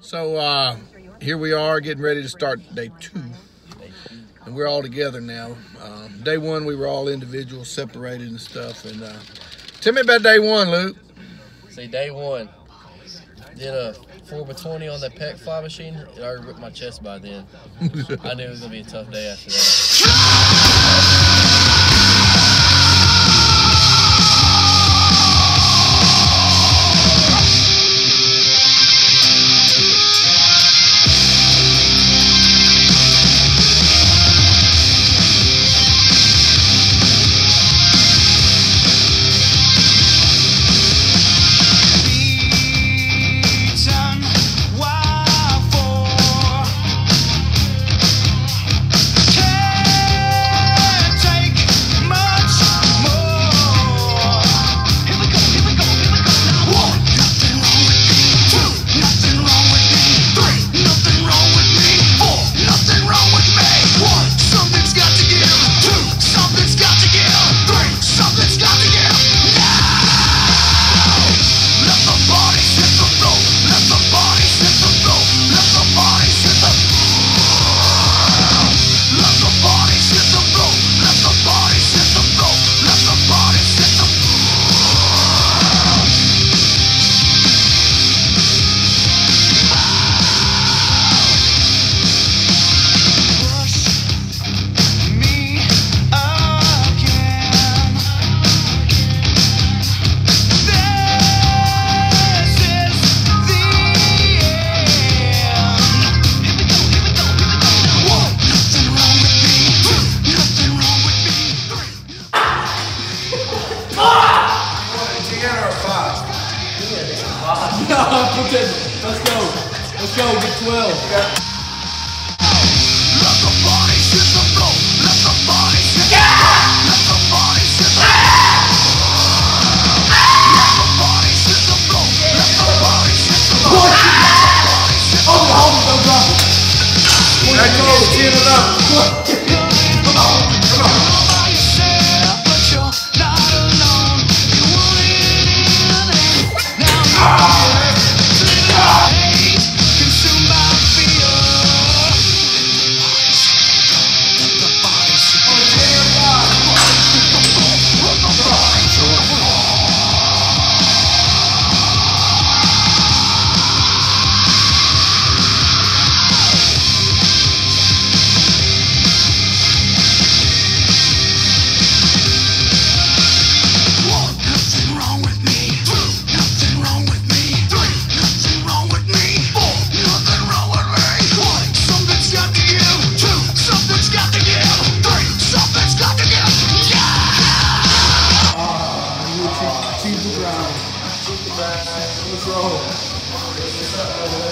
So uh, here we are getting ready to start day two. And we're all together now. Um, day one, we were all individuals, separated and stuff. And uh, tell me about day one, Luke. See, day one, did a 4 by 20 on the pec fly machine. It already ripped my chest by then. I knew it was going to be a tough day after that. Let's go. Let's go. Get 12. Let the bodies hit the floor. Let the bodies hit the floor. Let the bodies hit the floor. Let the bodies hit the floor. Let the bodies hit the Hold it, hold it, don't drop it. That goes 10 and up. Let's roll.